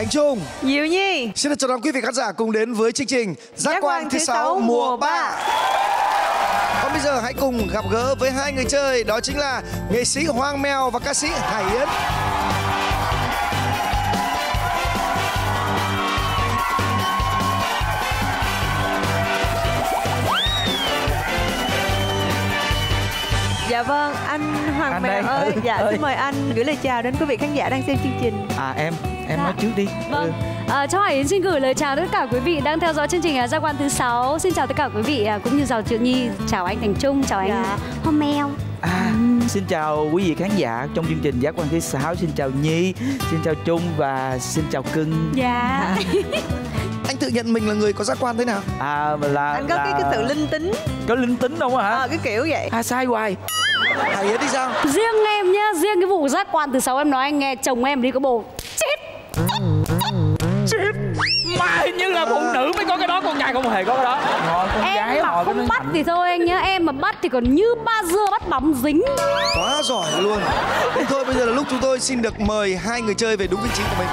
Thành Trung. Diệu Nhi. Xin được chào đón quý vị khán giả cùng đến với chương trình Giác, quan thứ sáu mùa 3 Còn bây giờ hãy cùng gặp gỡ với hai người chơi Đó chính là nghệ sĩ Hoang Mèo và ca sĩ Hải Yến Dạ vâng, anh Hoàng Anh Mèo đây. ơi Ừ, Dạ ơi. xin mời anh gửi lời chào đến quý vị khán giả đang xem chương trình À em, em Dạ. nói trước đi Vâng, Ừ. à, Châu Hải Yến xin gửi lời chào đến tất cả quý vị đang theo dõi chương trình à, Gia quan thứ sáu. Xin chào tất cả quý vị à, cũng như chào Triệu Nhi, chào anh Thành Trung, chào anh Dạ. Hoa Mèo. À, xin chào quý vị khán giả trong chương trình Giác quan thứ sáu Xin chào Nhi, xin chào Trung và xin chào Cưng Dạ. Tự nhận mình là người có giác quan thế nào? À là Anh có là... cái cái sự linh tính Có linh tính không hả? Ờ cái kiểu vậy À sai hoài Hải Yến thì sao? Riêng em nhá, riêng cái vụ giác quan thứ sáu em nói anh nghe chồng em đi có bồ chết. Shit Mà hình như là phụ nữ mới có cái đó Con trai không hề có cái đó Ngon con gái Em họ mà không nó bắt thì thôi anh nhá, em mà bắt thì còn như ba dưa bắt bóng dính. Quá giỏi luôn Thế thôi bây giờ là lúc chúng tôi xin được mời hai người chơi về đúng vị trí của mình